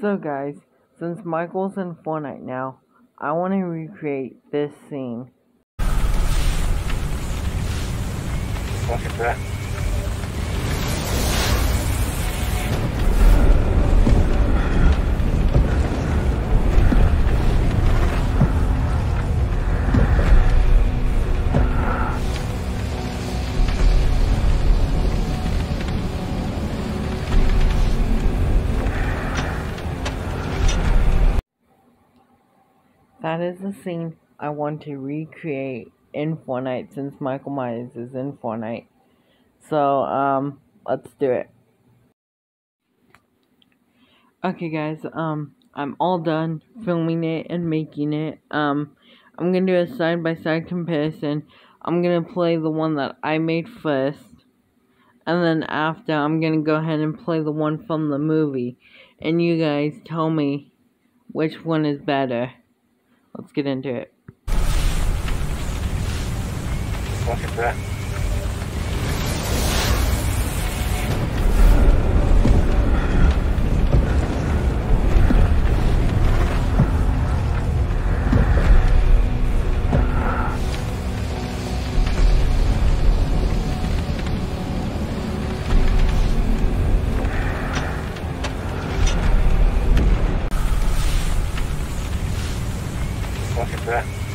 So guys, since Michael's in Fortnite now, I want to recreate this scene. Look at that. That is the scene I want to recreate in Fortnite since Michael Myers is in Fortnite. So, um, let's do it. Okay guys, um, I'm all done filming it and making it. Um, I'm gonna do a side by side comparison. I'm gonna play the one that I made first. And then after, I'm gonna go ahead and play the one from the movie. And you guys tell me which one is better. Let's get into it. That. that.